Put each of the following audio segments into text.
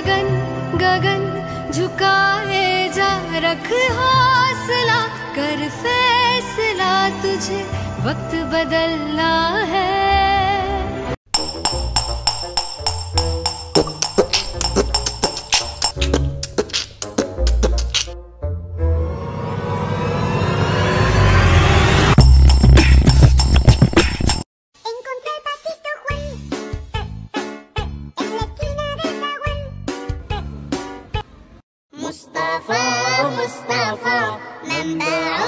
गगन गगन झुकाए जा रख हौसला कर फैसला तुझे वक्त बदलना है। مصطفى مصطفى منبع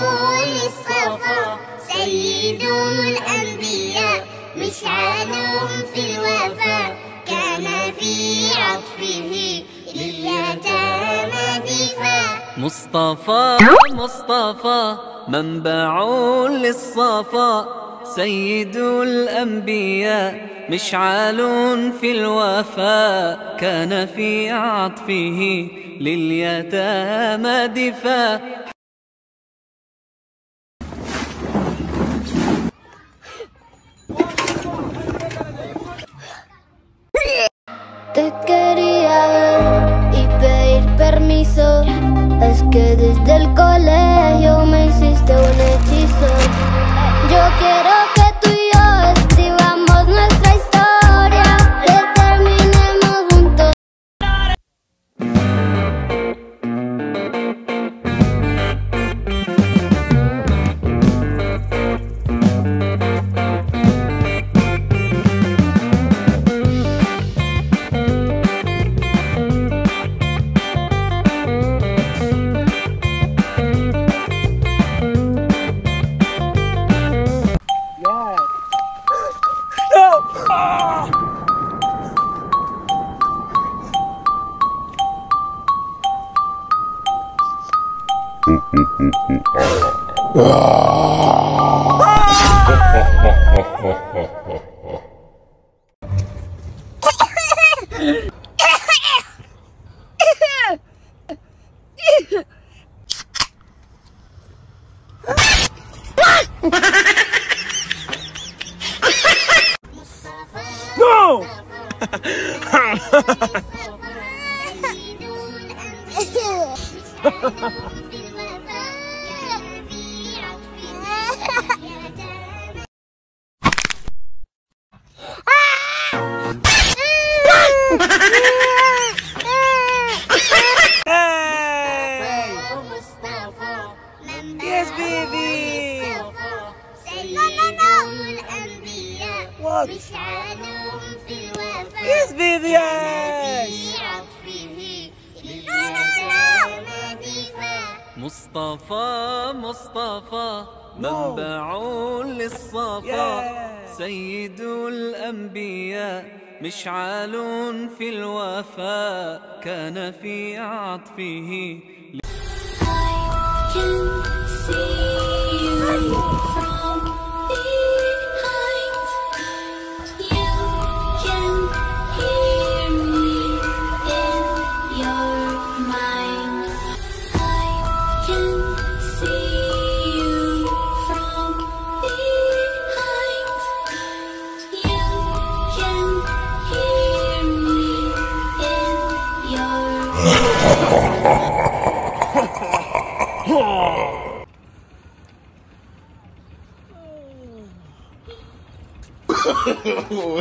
للصفا. سيد الأنبياء مشعل في الوفا. كان في عطفه لليتامى دفاع. مصطفى مصطفى منبع للصفا. سيد الأنبياء مشعل في الوفاء كان في عطفه لليتامى دفاع Te quería ver y pedir permiso. Es que desde el colegio no! Ha ha ha! Yes, baby. No, no, no. What? Yes, baby. مصطفى مصطفى منبع للصفا. سيد الأنبياء مشعل في الوفاء كان في عطفه.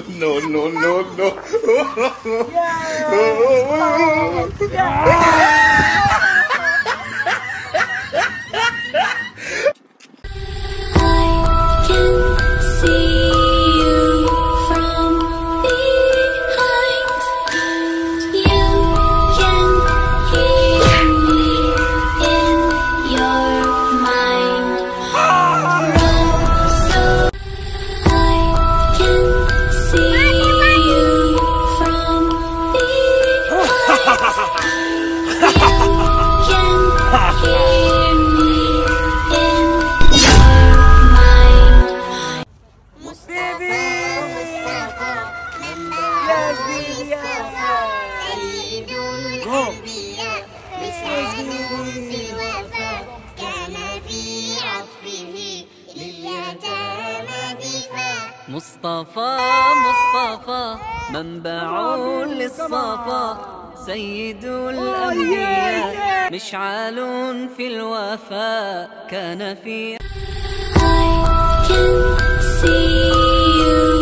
No, no, no, no. Yes, baby. Yes. Go. مصطفى مصطفى منبع للصفا سيد الأنبياء مشعال في الوفاء كان في I can see you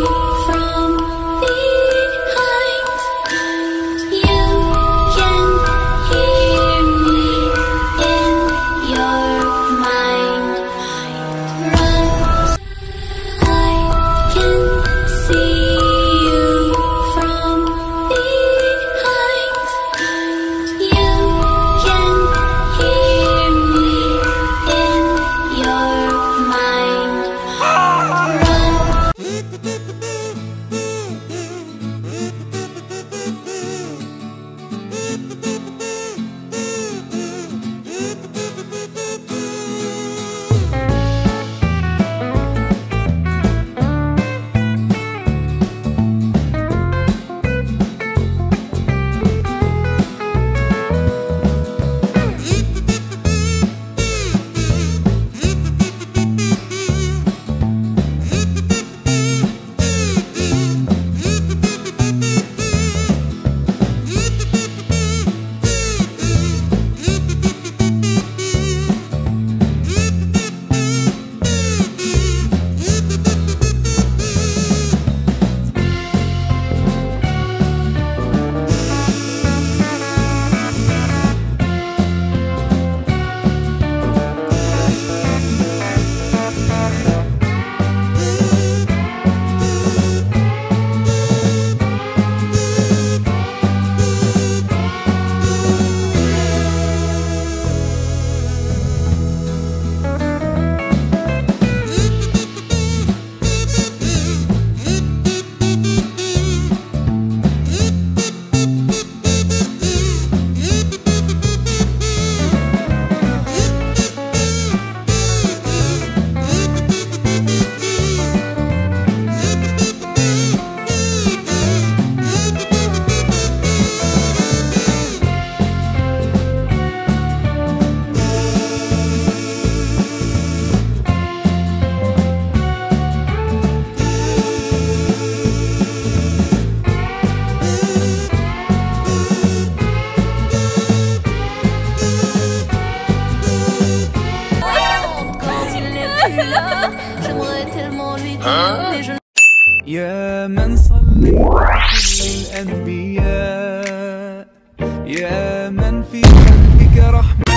يا رحمة.